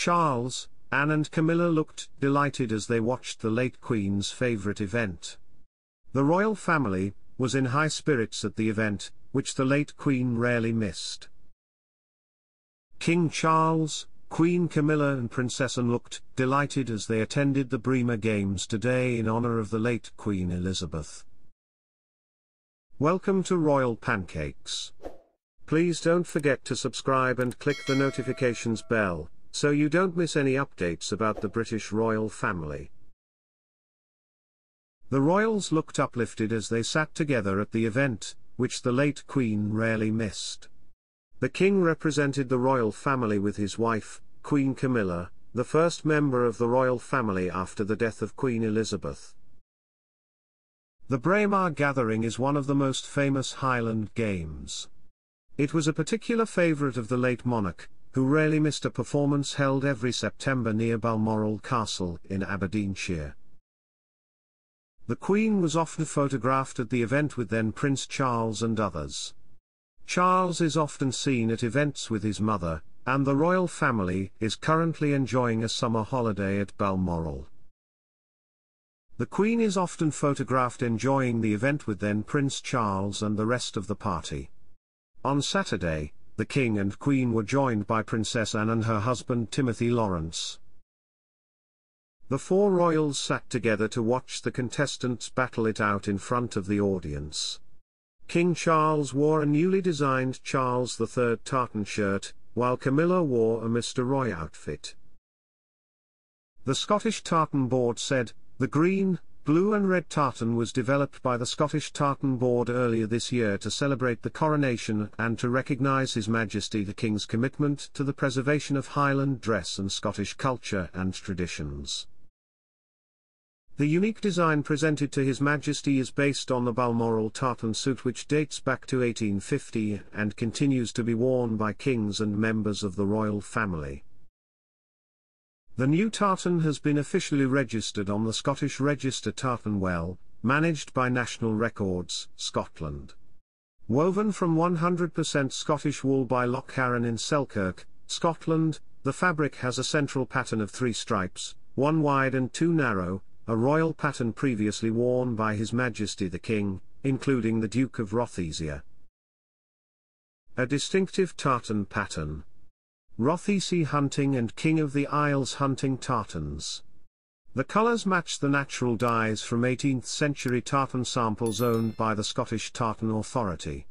Charles, Anne and Camilla looked delighted as they watched the late Queen's favourite event. The royal family was in high spirits at the event, which the late Queen rarely missed. King Charles, Queen Camilla and Princess Anne looked delighted as they attended the Braemar Games today in honor of the late Queen Elizabeth. Welcome to Royal Pancakes. Please don't forget to subscribe and click the notifications bell, so you don't miss any updates about the British royal family. The royals looked uplifted as they sat together at the event, which the late Queen rarely missed. The king represented the royal family with his wife, Queen Camilla, the first member of the royal family after the death of Queen Elizabeth. The Braemar Gathering is one of the most famous Highland games. It was a particular favourite of the late monarch, who rarely missed a performance held every September near Balmoral Castle in Aberdeenshire. The Queen was often photographed at the event with then Prince Charles and others. Charles is often seen at events with his mother, and the royal family is currently enjoying a summer holiday at Balmoral. The Queen is often photographed enjoying the event with then Prince Charles and the rest of the party. On Saturday, the King and Queen were joined by Princess Anne and her husband Timothy Lawrence. The four royals sat together to watch the contestants battle it out in front of the audience. King Charles wore a newly designed Charles III tartan shirt, while Camilla wore a Mr. Roy outfit. The Scottish Tartan Board said, the green, blue and red tartan was developed by the Scottish Tartan Board earlier this year to celebrate the coronation and to recognise His Majesty the King's commitment to the preservation of Highland dress and Scottish culture and traditions. The unique design presented to His Majesty is based on the Balmoral tartan suit which dates back to 1850 and continues to be worn by kings and members of the royal family. The new tartan has been officially registered on the Scottish Register Tartan Well, managed by National Records, Scotland. Woven from 100% Scottish wool by Lochcarron in Selkirk, Scotland, the fabric has a central pattern of three stripes, one wide and two narrow, a royal pattern previously worn by His Majesty the King, including the Duke of Rothesay. A distinctive tartan pattern, Rothesay hunting and King of the Isles hunting tartans. The colours match the natural dyes from 18th century tartan samples owned by the Scottish Tartan Authority.